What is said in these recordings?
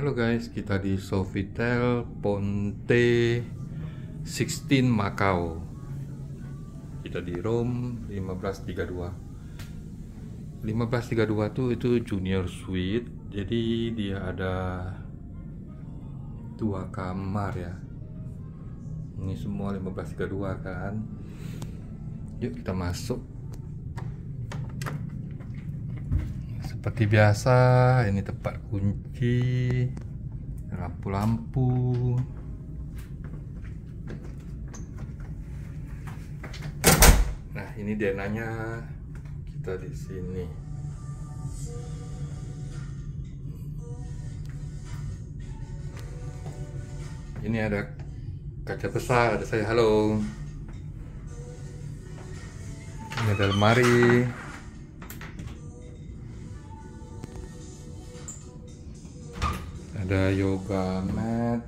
Halo guys, kita di Sofitel Ponte 16 Macau. Kita di room 1532. 1532 tuh itu junior suite. Jadi dia ada dua kamar ya. Ini semua 1532 kan. Yuk kita masuk. Seperti biasa, ini tempat kunci, lampu-lampu. Nah, ini denanya kita di sini. Ini ada kaca besar, ada saya halo. Ini ada lemari. Ada yoga mat.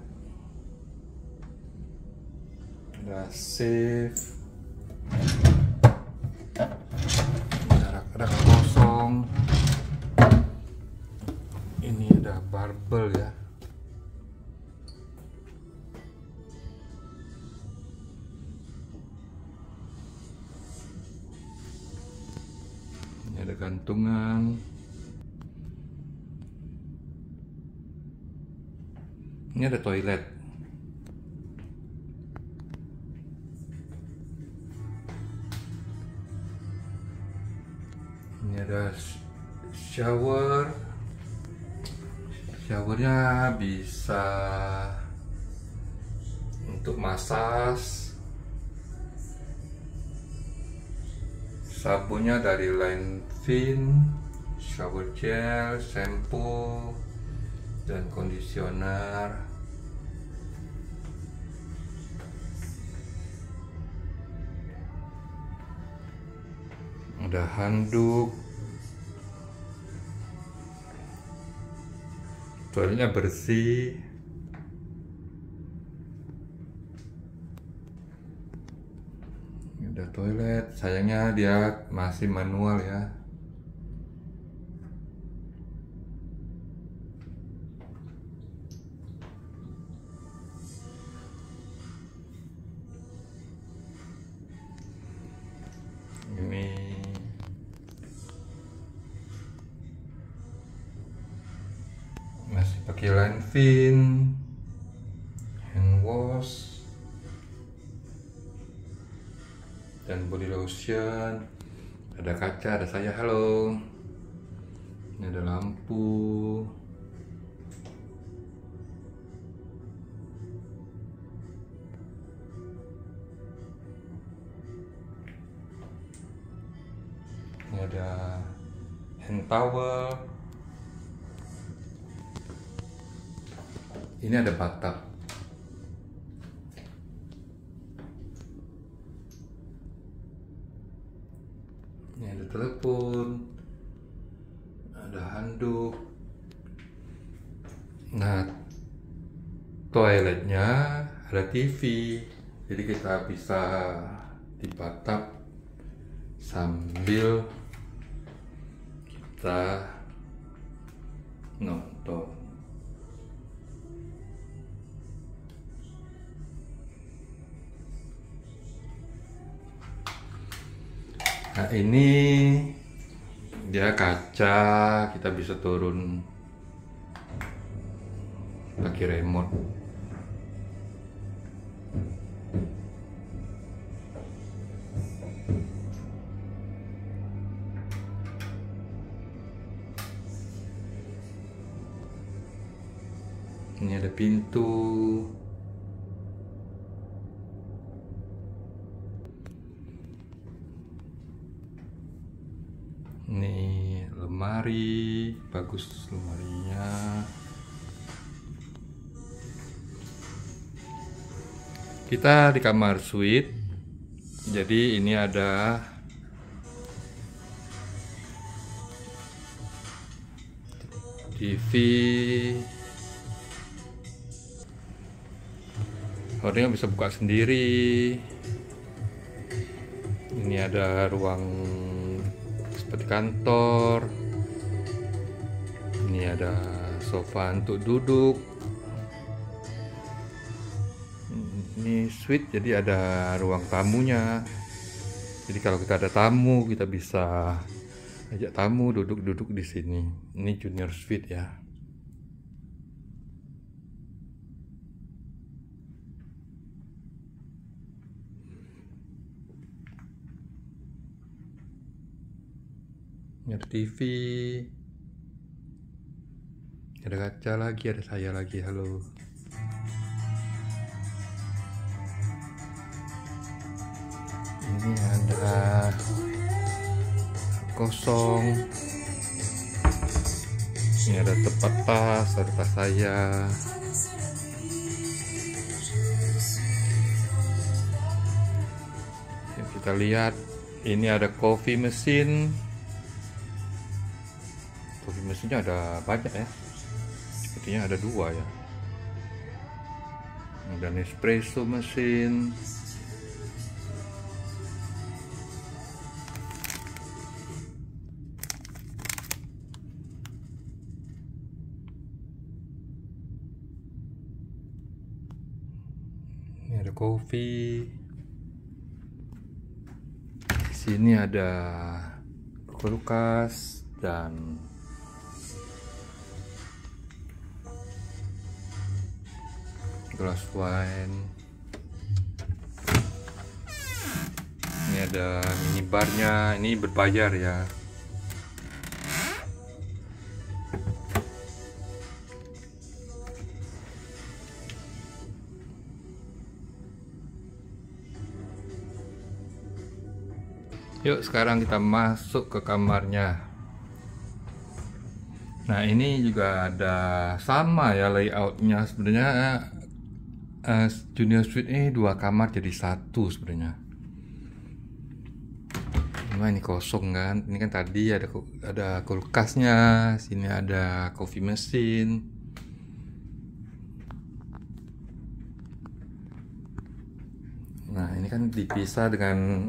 Ada safe ada rak kosong. Ini ada barbel ya. Ini ada gantungan Ini ada toilet. Ini ada shower. Showernya bisa untuk massage. Sabunnya dari Line Fin, shower gel, shampoo, dan kondisioner ada handuk. Toiletnya bersih. Ada toilet. Sayangnya dia masih manual ya pakai line fin hand wash dan body lotion. Ada kaca ada saya halo. Ini ada lampu. Ini ada hand towel ini ada batap ini ada telepon. Ada handuk. Nah toiletnya ada TV jadi kita bisa di batap sambil kita nonton nah ini dia kaca kita bisa turun pakai remote. Ini ada pintu ini lemari bagus lemarinya kita di kamar suite jadi ini ada TV Hordingnya bisa buka sendiri. Ini ada ruang seperti kantor. Ini ada sofa untuk duduk. Ini suite jadi ada ruang tamunya. Jadi kalau kita ada tamu kita bisa ajak tamu duduk-duduk di sini. Ini junior suite ya. Ini ada TV ada kaca lagi ada saya lagi halo. Ini ada kosong. Ini ada tempat tas ada tas saya. Yuk kita lihat. Ini ada coffee mesin. Coffee mesinnya ada banyak ya sepertinya ada dua ya. Ada Nespresso mesin. Ini ada kopi. Sini ada kulkas dan gelas wine. Ini ada minibarnya ini berbayar ya. Yuk sekarang kita masuk ke kamarnya. Nah ini juga ada sama ya layoutnya sebenarnya uh, Junior Suite ini dua kamar jadi satu sebenarnya. Cuma ini kosong kan. Ini kan tadi ada ada kulkasnya Sini ada coffee mesin Nah ini kan dipisah dengan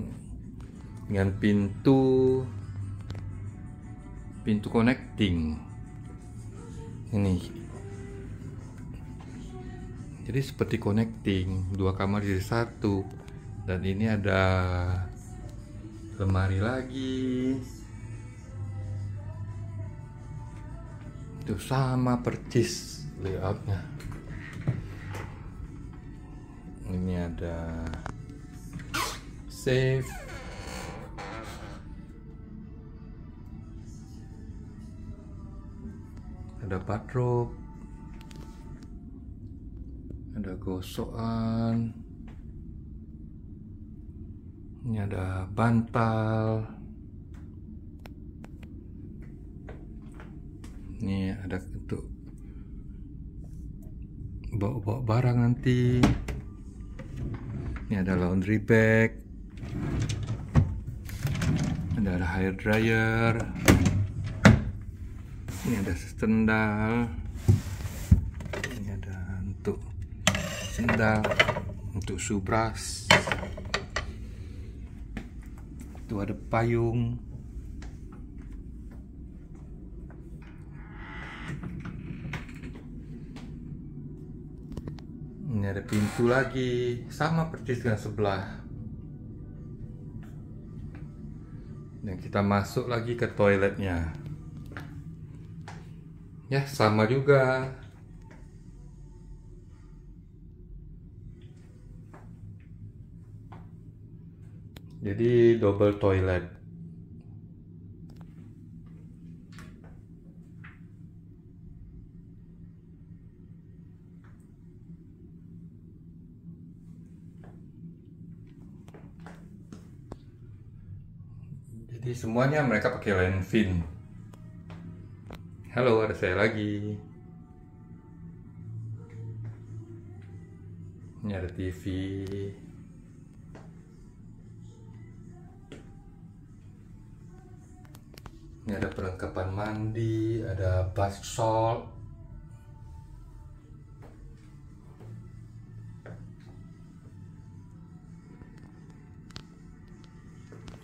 dengan pintu pintu connecting. Ini jadi seperti connecting dua kamar jadi satu. Dan ini ada lemari lagi. Itu sama percis layoutnya. Ini ada safe. Ada bathrobe ada gosokan. Ini ada bantal. Ini ada untuk bawa-bawa barang nanti. Ini ada laundry bag. Ada, ada hair dryer. Ini ada sendal. Ini ada untuk sendal untuk subras. Itu ada payung. Ini ada pintu lagi sama persis dengan sebelah. Dan kita masuk lagi ke toiletnya. Ya sama juga jadi double toilet. Jadi semuanya mereka pakai Lenvin halo ada saya lagi. Ini ada TV ini ada perlengkapan mandi ada bath salt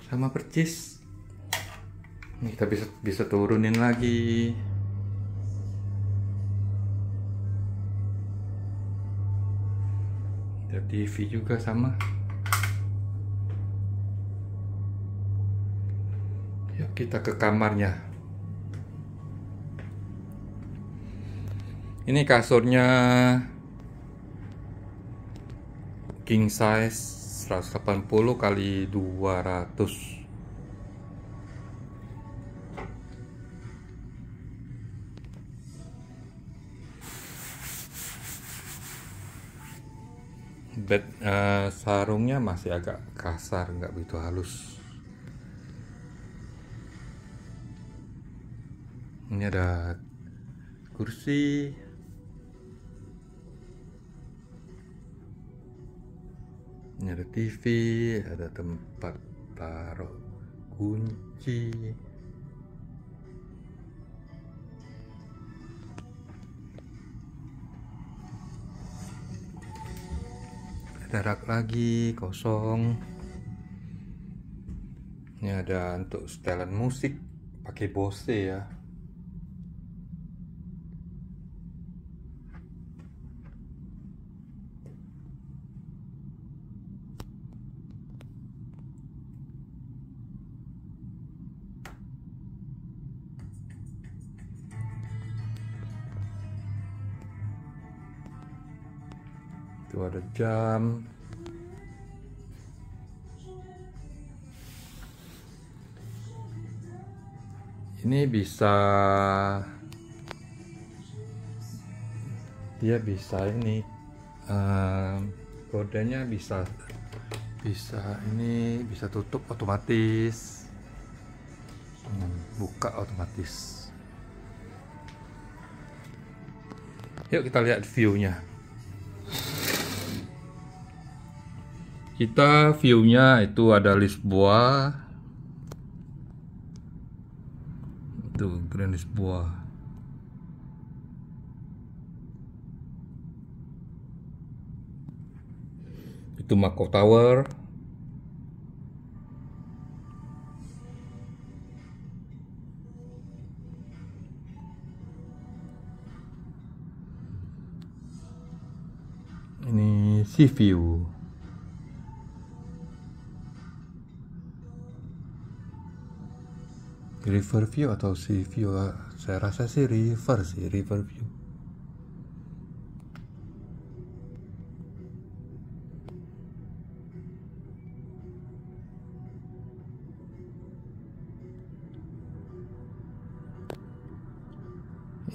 sama percis. Ini kita bisa bisa turunin lagi. Ada TV juga sama. Kita ke kamarnya. Ini kasurnya king size 180 kali 200 bed uh, sarungnya masih agak kasar nggak begitu halus ini ada kursi. Ini ada TV ada tempat taruh kunci. Ada rak lagi kosong. Ini ada untuk setelan musik pakai Bose ya ada jam. Ini bisa dia bisa ini um, rodanya bisa bisa ini bisa tutup otomatis. Hmm, buka otomatis. Yuk kita lihat viewnya kita viewnya itu ada Lisboa itu Grand Lisboa itu Mako Tower. Ini sea view river view atau sea view saya rasa sih river sih river view.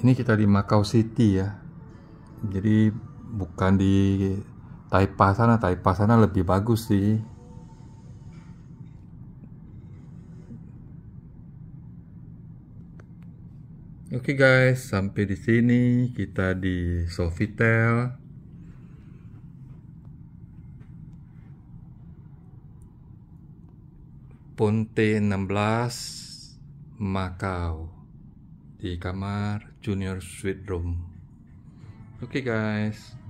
Ini kita di Macau City ya. Jadi bukan di Taipa sana. Taipa sana lebih bagus sih Oke okay guys, sampai di sini kita di Sofitel. Ponte 16 Macau di kamar Junior Suite Room. Oke okay guys.